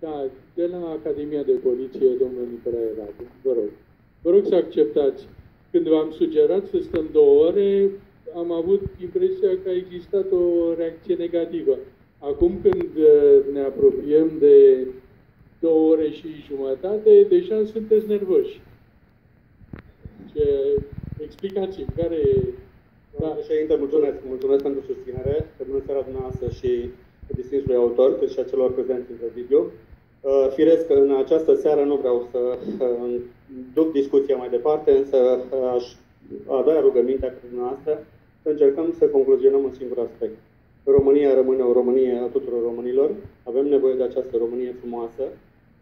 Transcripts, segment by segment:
Da, de la Academia de Poliție, domnul Nicolae Radu, vă rog. Vă rog să acceptați. Când v-am sugerat să stăm două ore, am avut impresia că a existat o reacție negativă. Acum când uh, ne apropiem de două ore și jumătate, deja sunteți nervoși. Ce, explicați-mi, care e... Da, președinte, mulțumesc, mulțumesc pentru susținere, bună seara dumneavoastră și distinsului autor, cât și a celor prezenți în video. Uh, firesc că în această seară nu vreau să uh, duc discuția mai departe, însă uh, aș avea rugămintea cu dumneavoastră să încercăm să concluzionăm un singur aspect. România rămâne o Românie a tuturor românilor, avem nevoie de această Românie frumoasă.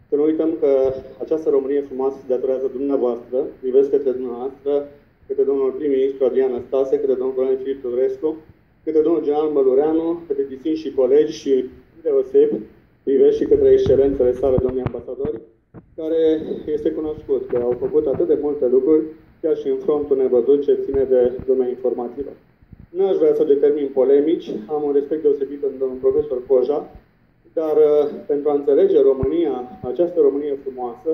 Să nu uităm că această Românie frumoasă se datorează dumneavoastră, privesc către dumneavoastră, către domnul prim-ministru Adrian Stase, către domnul Colonel Filip Tudorescu, către domnul general Mălureanu, către distinși și colegi și deoseb privesc și către excelențele sale, domnii ambasadori, care este cunoscut că au făcut atât de multe lucruri, chiar și în frontul nevăzut ce ține de lumea informativă. Nu aș vrea să determin polemici, am un respect deosebit pentru domnul profesor Coja, dar uh, pentru a înțelege România, această Românie frumoasă,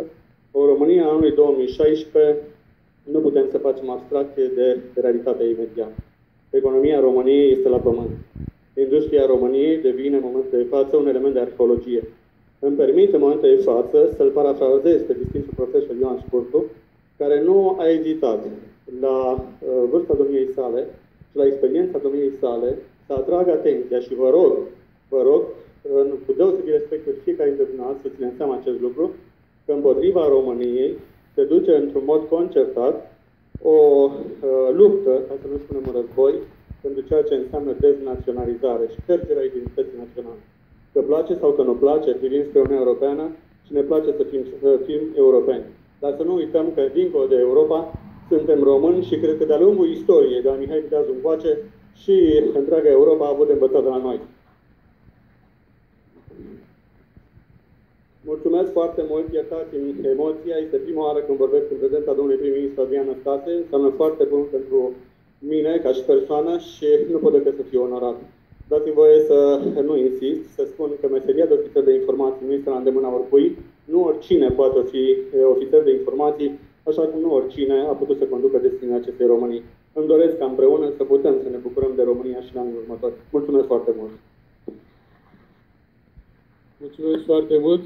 o România anului 2016, nu putem să facem abstracție de realitatea imediată. Economia României este la pământ. Industria României devine în momentul de față un element de arheologie. Îmi permite în momentul de față să-l parafrazez pe distinsul profesor Ioan Scurtu, care nu a ezitat la uh, vârsta domniei sale și la experiența domniei sale să atragă atenția și vă rog, vă rog, cu deosebit respect pe fiecare dintre dumneavoastră să țineți seama acest lucru, că împotriva României se duce într-un mod concertat o uh, luptă, ca să nu spunem un război, pentru ceea ce înseamnă deznaționalizare și ștergerea identității naționale. Că place sau că nu place, privim spre Uniunea Europeană și ne place să fim, să fim europeni. Dar să nu uităm că, dincolo de Europa, suntem români și cred că de-a lungul istoriei, de la Mihai Viteazul încoace, și întreaga Europa a avut de învățat de la noi. Mulțumesc foarte mult, iertați-mi emoția, este prima oară când vorbesc în prezența domnului prim-ministru Adrian Năstase, înseamnă foarte mult pentru mine ca și persoană și nu pot decât să fiu onorat. Dați-mi voie să nu insist, să spun că meseria de ofițer de informații nu este la îndemâna oricui, nu oricine poate fi ofițer de informații, așa cum nu oricine a putut să conducă destinul acestei Românii. Îmi doresc ca împreună să putem să ne bucurăm de România și în anul următor. Mulțumesc foarte mult! Mulțumesc foarte mult!